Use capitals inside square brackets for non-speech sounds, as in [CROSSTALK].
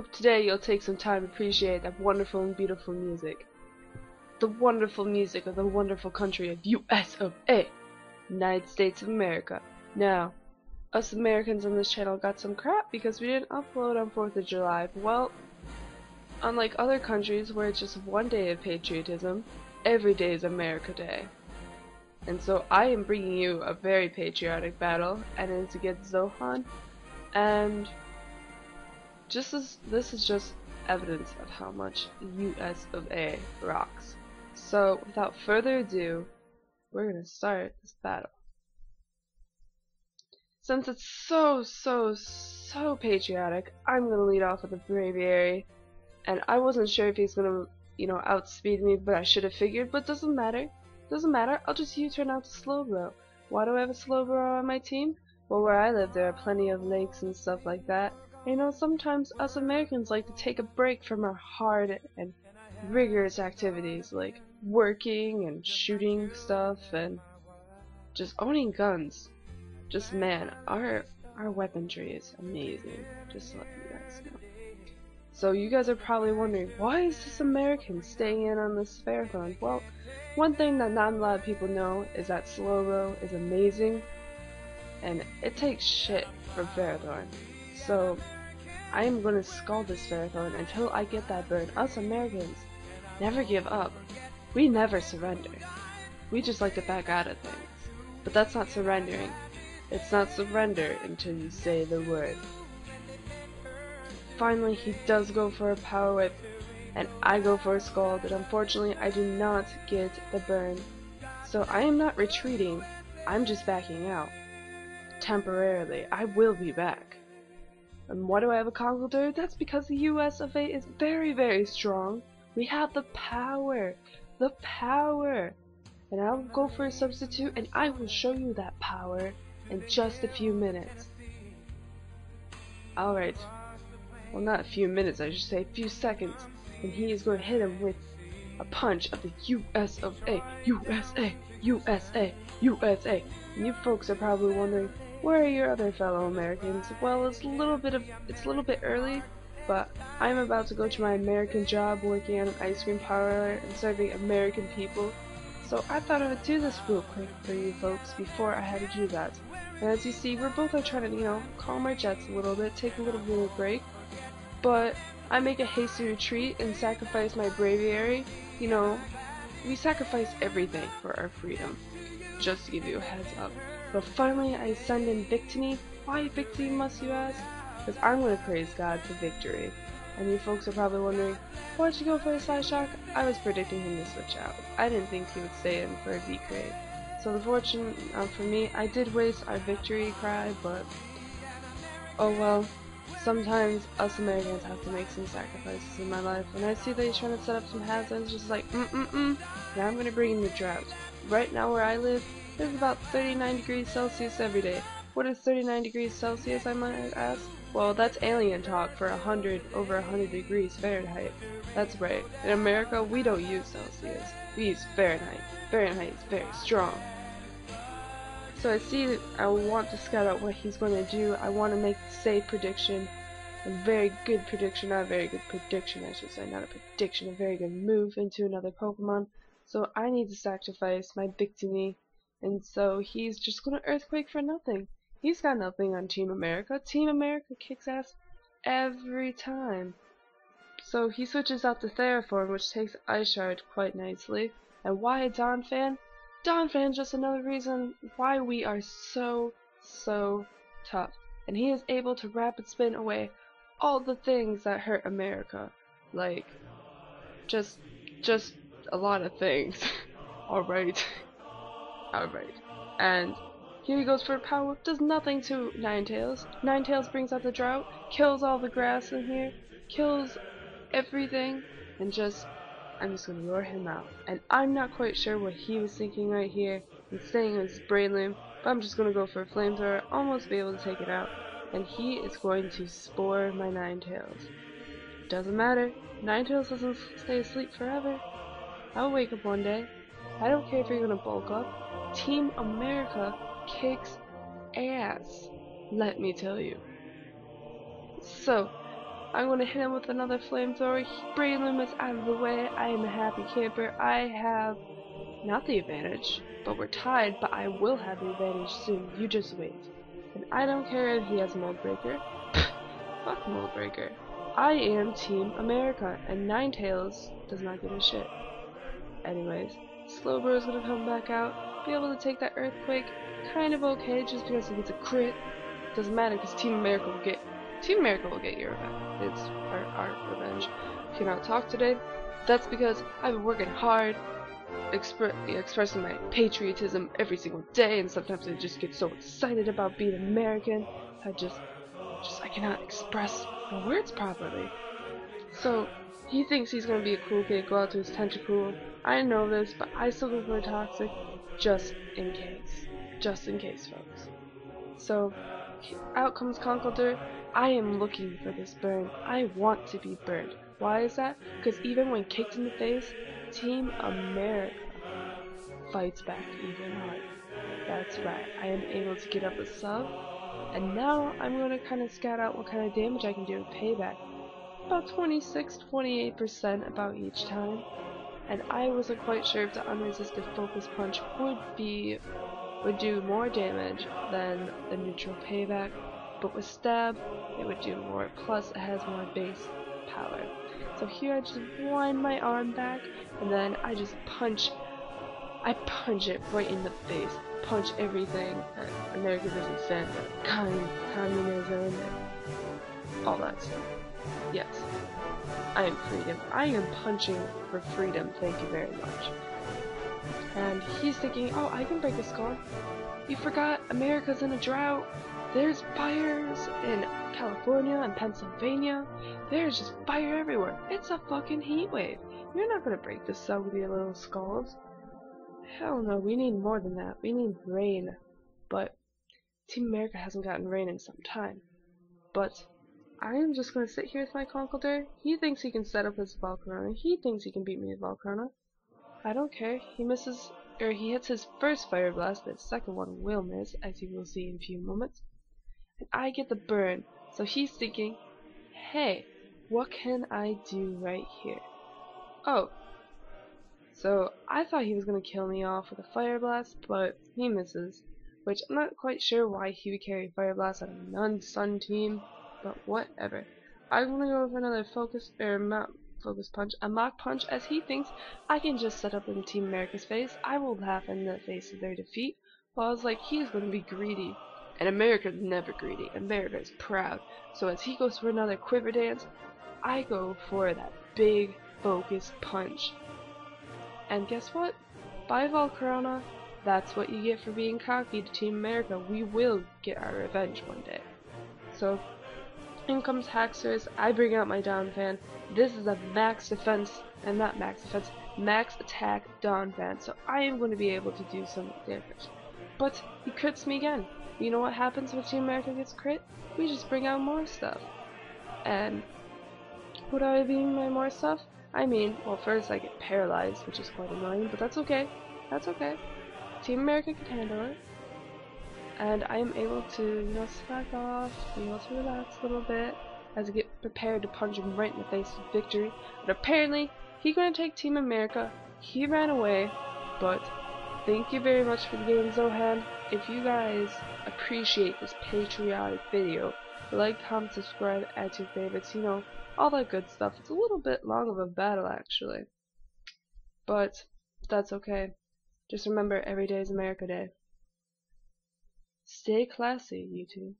Hope today you'll take some time to appreciate that wonderful and beautiful music. The wonderful music of the wonderful country of US of A, United States of America. Now, us Americans on this channel got some crap because we didn't upload on 4th of July. Well, unlike other countries where it's just one day of patriotism, every day is America Day. And so I am bringing you a very patriotic battle, and it's against Zohan. And just as this is just evidence of how much US of A rocks. So without further ado, we're gonna start this battle. Since it's so, so, so patriotic, I'm gonna lead off with a Braviary. And I wasn't sure if he's gonna, you know, outspeed me, but I should have figured, but doesn't matter. Doesn't matter, I'll just U-turn out to Slowbro. Why do I have a Slowbro on my team? Well, where I live, there are plenty of lakes and stuff like that. You know, sometimes us Americans like to take a break from our hard and rigorous activities, like working and shooting stuff and just owning guns. Just, man, our, our weaponry is amazing. Just to let you guys know. So you guys are probably wondering, why is this American staying in on this Ferrothorn? Well, one thing that not a lot of people know is that Slowbro is amazing, and it takes shit from Ferrothorn. So, I am going to scald this Ferrothorn until I get that burn. Us Americans never give up. We never surrender. We just like to back out of things. But that's not surrendering. It's not surrender until you say the word. Finally, he does go for a power whip, and I go for a scald, and unfortunately I do not get the burn. So I am not retreating, I'm just backing out. Temporarily, I will be back. And why do I have a Conkeldurr? That's because the US of A is very, very strong. We have the power. The power. And I'll go for a substitute, and I will show you that power in just a few minutes. Alright. Well, not a few minutes, I should say, a few seconds. And he is going to hit him with a punch of the US of A. USA! USA! USA! And you folks are probably wondering, where are your other fellow Americans? Well, it's a little bit of, it's a little bit early, but I'm about to go to my American job working at an ice cream parlor and serving American people. So I thought I would do this real quick for you folks before I had to do that. And as you see, we're both are trying to, you know, calm our jets a little bit, take a little bit of a break. But I make a hasty retreat and sacrifice my braviary. You know, we sacrifice everything for our freedom. Just to give you a heads up. But finally, I send in Victini. Why Victini, must you ask? Because I'm going to praise God for victory. And you folks are probably wondering, why'd you go for a Psyshock? I was predicting him to switch out. I didn't think he would stay in for a V-create. So the fortune uh, for me, I did waste our victory cry, but oh well. Sometimes us Americans have to make some sacrifices in my life. When I see that he's trying to set up some hazards, just like, mm-mm-mm, now I'm gonna bring in the drought. Right now where I live, there's about 39 degrees Celsius every day. What is 39 degrees Celsius, I might ask? Well, that's alien talk for 100, over 100 degrees Fahrenheit. That's right. In America, we don't use Celsius. We use Fahrenheit. Fahrenheit is very strong. So I see I want to scout out what he's going to do. I want to make a safe prediction. A very good prediction, not a very good prediction, I should say. Not a prediction, a very good move into another Pokemon. So I need to sacrifice my Victini. And so he's just going to Earthquake for nothing. He's got nothing on Team America. Team America kicks ass every time. So he switches out to Theraform, which takes Ice quite nicely. And why a Donphan? Don Donphan's just another reason why we are so, so tough. And he is able to rapid spin away all the things that hurt America. Like, just, just a lot of things. [LAUGHS] Alright. Alright. And here he goes for a power does nothing to Ninetales. Ninetales brings out the drought, kills all the grass in here, kills everything, and just I'm just gonna roar him out. And I'm not quite sure what he was thinking right here. He's saying it was Breloom, but I'm just gonna go for a flamethrower, almost be able to take it out. And he is going to spore my Ninetales. Doesn't matter. Ninetales doesn't stay asleep forever. I'll wake up one day. I don't care if you're gonna bulk up. Team America kicks ass. Let me tell you. So, I'm to hit him with another flamethrower. Breloom is out of the way. I am a happy camper. I have not the advantage, but we're tied, but I will have the advantage soon. You just wait. And I don't care if he has Mold Breaker. [LAUGHS] Fuck Mold Breaker. I am Team America, and Ninetales does not give a shit. Anyways, Slowbro is gonna come back out, be able to take that Earthquake, kind of okay, just because he gets a crit. Doesn't matter, because Team America will get Team America will get your revenge. It's our, our revenge. Cannot talk today. That's because I've been working hard, expre expressing my patriotism every single day, and sometimes I just get so excited about being American. I just, just I cannot express my words properly. So he thinks he's gonna be a cool kid, go out to his Tentacool. I know this, but I still for Toxic, just in case. Just in case, folks. So, out comes Conkeldurr. I am looking for this burn. I want to be burned. Why is that? Because even when kicked in the face, Team America fights back even harder. That's right, I am able to get up a sub, and now I'm going to kind of scout out what kind of damage I can do with payback. About 26-28% about each time, and I wasn't quite sure if the unresisted focus punch would be would do more damage than the neutral payback, but with stab it would do more, plus it has more base power. So here I just wind my arm back, and then I just punch, I punch it right in the face, punch everything, America doesn't stand for, kind, communism, all that stuff. Yes, I am freedom. I am punching for freedom, thank you very much. And he's thinking, oh, I can break a skull. You forgot America's in a drought. There's fires in California and Pennsylvania. There's just fire everywhere. It's a fucking heat wave. You're not gonna break this cell with your little skulls. Hell no, we need more than that. We need rain. But Team America hasn't gotten rain in some time. But I am just gonna sit here with my Conkeldurr. He thinks he can set up his Volcarona. He thinks he can beat me with Volcarona. I don't care. He misses, or he hits his first Fire Blast, but his second one will miss, as you will see in a few moments. And I get the burn, so he's thinking, hey, what can I do right here? Oh, so I thought he was to kill me off with a Fire Blast, but he misses, which I'm not quite sure why he would carry Fire Blast on a non-Sun team, but whatever. I'm to go with another Focus, er, or Mount Focus Punch, a Mach Punch, as he thinks I can just set up in Team America's face. I will laugh in the face of their defeat, while I was like, he's going to be greedy. And America's never greedy. America is proud. So as he goes for another quiver dance, I go for that big focus punch. And guess what? Bye Volcarona, that's what you get for being cocky to Team America. We will get our revenge one day. So, in comes Haxorus. I bring out my Donphan. This is a max defense, and not max defense, max attack Donphan. So I am going to be able to do some damage. But he crits me again. You know what happens when Team America gets crit? We just bring out more stuff. And what do I mean by more stuff? I mean, well first I get paralyzed, which is quite annoying, but that's okay. That's okay. Team America can handle it. And I am able to, you know, slack off, be able to relax a little bit as I get prepared to punch him right in the face with victory. But apparently, he gonna take Team America. He ran away, but thank you very much for the game, Zohan. If you guys appreciate this patriotic video, like, comment, subscribe, add to your favorites, you know, all that good stuff. It's a little bit long of a battle, actually. But, that's okay. Just remember, every day is America Day. Stay classy, you two.